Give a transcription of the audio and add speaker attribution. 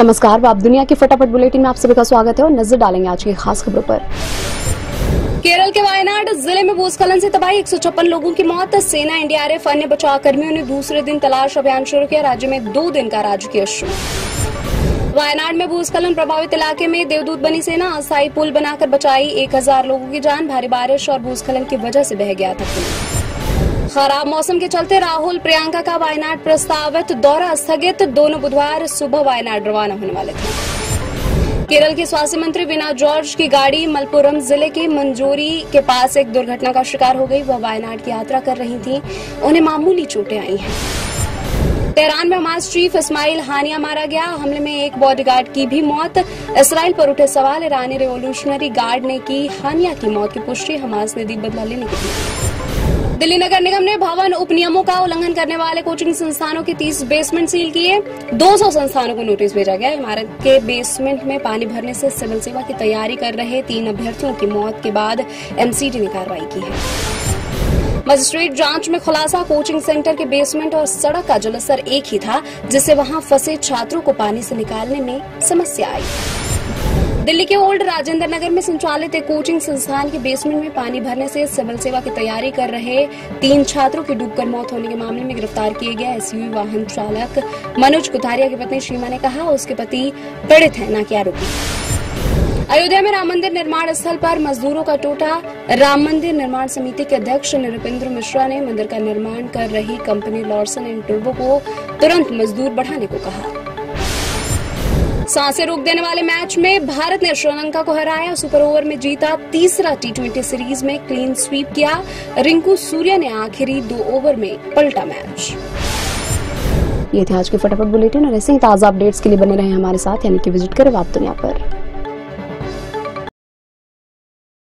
Speaker 1: नमस्कार आप दुनिया की फटाफट बुलेटिन में आप सभी का स्वागत है और नज़र डालेंगे आज की खास खबरों पर। केरल के वायनाड ज़िले में भूस्खलन से तबाही, एक सौ छप्पन लोगों की मौत, सेना, एनडीआरएफ, अन्य बचाव कर्मियों ने दूसरे दिन तलाश अभियान शुरू किया, राज्य में दो दिन का राजकीय शोक। वायनाड में भूस्खलन प्रभावित इलाके में देवदूत बनी सेना अस्थायी पुल बनाकर बचाई एक हज़ार लोगों की जान, भारी बारिश और भूस्खलन की वजह से बह गया था खराब मौसम के चलते राहुल, प्रियंका का वायनाड प्रस्तावित दौरा स्थगित। दोनों बुधवार सुबह वायनाड रवाना होने वाले थे। केरल के स्वास्थ्य मंत्री विना जॉर्ज की गाड़ी मलपुरम ज़िले के मंजोरी के पास एक दुर्घटना का शिकार हो गई। वह वायनाड की यात्रा कर रही थी। उन्हें मामूली चोटें आई हैं। तेहरान में हमास चीफ इस्माइल हानिया मारा गया। हमले में एक बॉडीगार्ड की भी मौत। इसराइल पर उठे सवाल। ईरानी रेवोल्यूशनरी गार्ड ने की हानिया की मौत की पुष्टि। हमास ने दी बदला लेने की दिल्ली नगर निगम ने भवन उप नियमों का उल्लंघन करने वाले कोचिंग संस्थानों के 30 बेसमेंट सील किए 200 संस्थानों को नोटिस भेजा गया इमारत के बेसमेंट में पानी भरने से सिविल सेवा की तैयारी कर रहे तीन अभ्यर्थियों की मौत के बाद एमसीडी ने कार्रवाई की है। मजिस्ट्रेट जाँच में खुलासा, कोचिंग सेंटर के बेसमेंट और सड़क का जलस्तर एक ही था, जिससे वहाँ फंसे छात्रों को पानी से निकालने में समस्या आई। दिल्ली के ओल्ड राजेंद्र नगर में संचालित एक कोचिंग संस्थान के बेसमेंट में पानी भरने से सिविल सेवा की तैयारी कर रहे तीन छात्रों की डूबकर मौत होने के मामले में गिरफ़्तार किए गए एसयूवी वाहन चालक मनोज कुथारिया की पत्नी श्रीमा ने कहा, उसके पति पीड़ित है, न कि आरोपी. अयोध्या में राम मंदिर निर्माण स्थल पर मजदूरों का टोटा। राम मंदिर निर्माण समिति के अध्यक्ष निरुपेंद्र मिश्रा ने मंदिर का निर्माण कर रही कंपनी लॉर्सन एंड टूर्बो को तुरंत मजदूर बढ़ाने को कहा। साँसें रोक देने वाले मैच में भारत ने श्रीलंका को हराया। सुपर ओवर में जीता तीसरा टी सीरीज़ में क्लीन स्वीप किया। रिंकू सूर्या ने आखिरी दो ओवर में पलटा मैच ये थे आज के फटाफट बुलेटिन और ऐसे ही ताज़ा अपडेट्स के लिए बने रहे हमारे साथ, यानी कि विज़िट करें आप दुनिया पर।